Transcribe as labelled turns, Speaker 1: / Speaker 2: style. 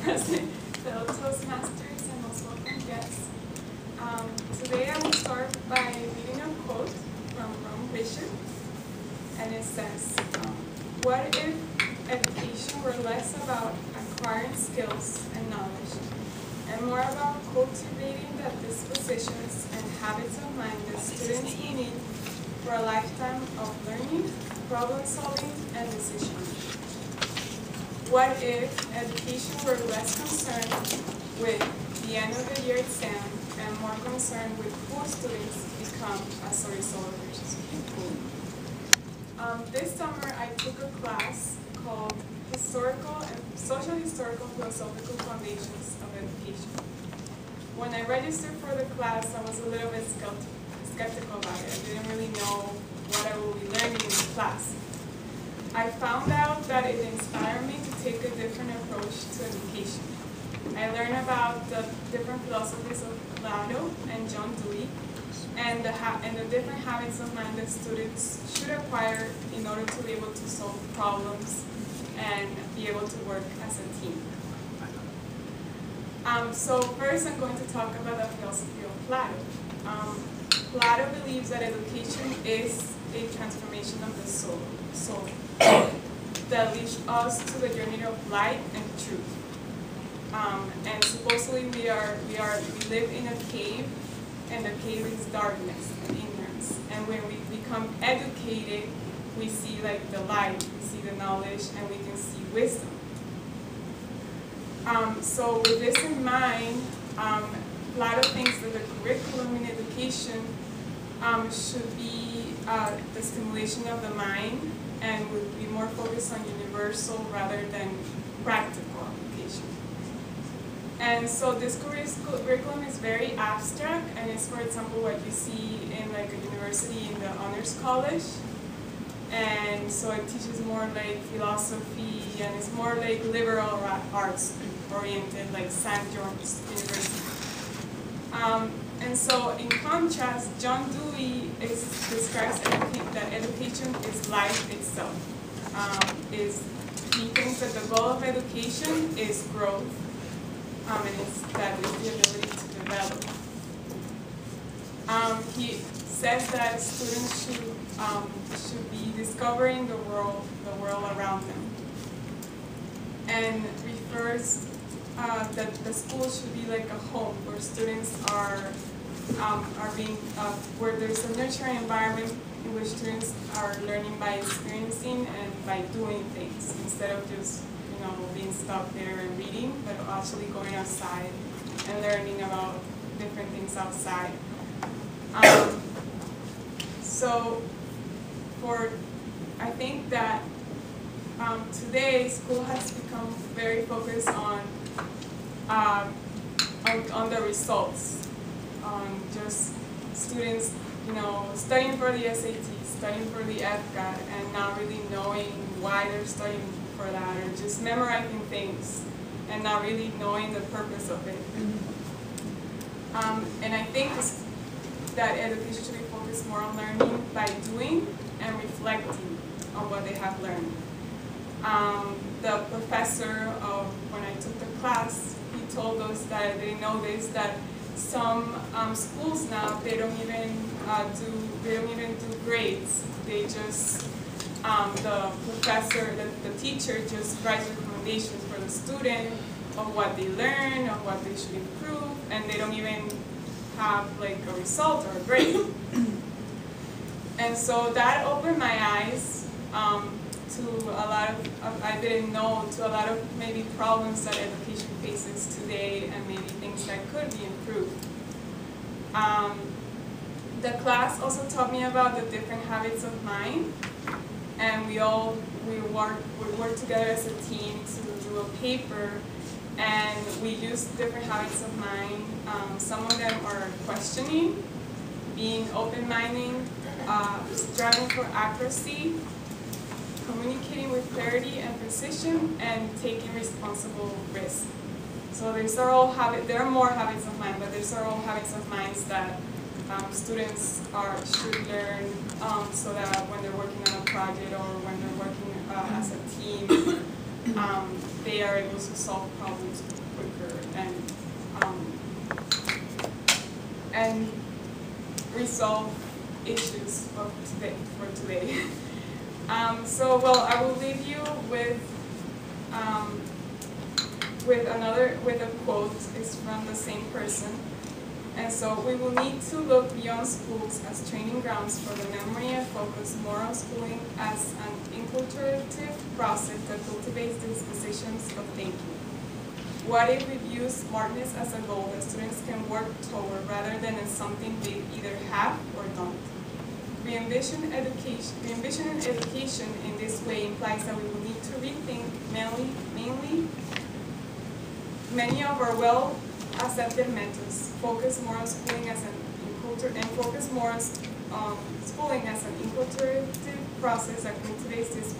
Speaker 1: present fellow Toastmasters and most welcome guests. Um, today I will start by reading a quote from Rome Bishop, and it says, um, what if education were less about acquiring skills and knowledge, and more about cultivating the dispositions and habits of mind that students need for a lifetime of learning, problem solving, and decision making? What if education were less concerned with the end of the year exam and more concerned with who students become as a result of? Um, this summer I took a class called Historical and Social Historical Philosophical Foundations of Education. When I registered for the class, I was a little bit skeptical about it. I didn't really know what I would be learning in the class. I found out that it inspired me to take a different approach to education. I learned about the different philosophies of Plato and John Dewey, and the, and the different habits of mind that students should acquire in order to be able to solve problems and be able to work as a team. Um, so first I'm going to talk about the philosophy of Plato. Um, Plato believes that education is a transformation of the soul. soul that leads us to the journey of light and truth. Um, and supposedly we are we are we live in a cave, and the cave is darkness and ignorance. And when we become educated, we see like the light, we see the knowledge, and we can see wisdom. Um, so with this in mind, um, of things that the curriculum um, should be uh, the stimulation of the mind and would be more focused on universal rather than practical application. And so this curriculum is very abstract and it's, for example, what you see in like a university in the honors college. And so it teaches more like philosophy and it's more like liberal arts oriented, like St. George's University. Um, and so in contrast, John Dewey is, describes educa that education is life itself. Um, is He thinks that the goal of education is growth, um, and it's, that is the ability to develop. Um, he says that students should, um, should be discovering the world, the world around them, and refers uh, that the school should be like a home where students are um, are being, uh, where there's a nurturing environment in which students are learning by experiencing and by doing things instead of just, you know, being stuck there and reading, but actually going outside and learning about different things outside. Um, so, for, I think that um, today school has become very focused on, uh, on, on the results on just students, you know, studying for the SAT, studying for the FCAT, and not really knowing why they're studying for that, or just memorizing things and not really knowing the purpose of it. Um, and I think that education should be focused more on learning by doing and reflecting on what they have learned. Um, the professor of when I took the class, told us that they noticed that some um, schools now they don't even uh, do they don't even do grades. They just um, the professor, the, the teacher just writes recommendations for the student of what they learn, of what they should improve, and they don't even have like a result or a grade. and so that opened my eyes um, to a lot of, I didn't know, to a lot of maybe problems that education faces today and maybe things that could be improved. Um, the class also taught me about the different habits of mind and we all, we work, we work together as a team to do a paper and we use different habits of mind. Um, some of them are questioning, being open-minded, uh, striving for accuracy, communicating with clarity and precision, and taking responsible risks. So these are all habits, there are more habits of mind, but these are all habits of minds that um, students are should learn um, so that when they're working on a project or when they're working uh, as a team, um, they are able to solve problems quicker and um, and resolve issues of today for today. um, so, well, I will leave you with um, with another with a quote. It's from the same person. And so we will need to look beyond schools as training grounds for the memory and focus more on schooling as an inculturative process that cultivates dispositions of thinking. What if we view smartness as a goal that students can work toward rather than as something they either have or don't? We envision education, we envision education in this way implies that we will need to rethink mainly, mainly many of our well accepted methods, focus more on schooling as an inculture and focus more on um, schooling as an inculturative process that cultivates this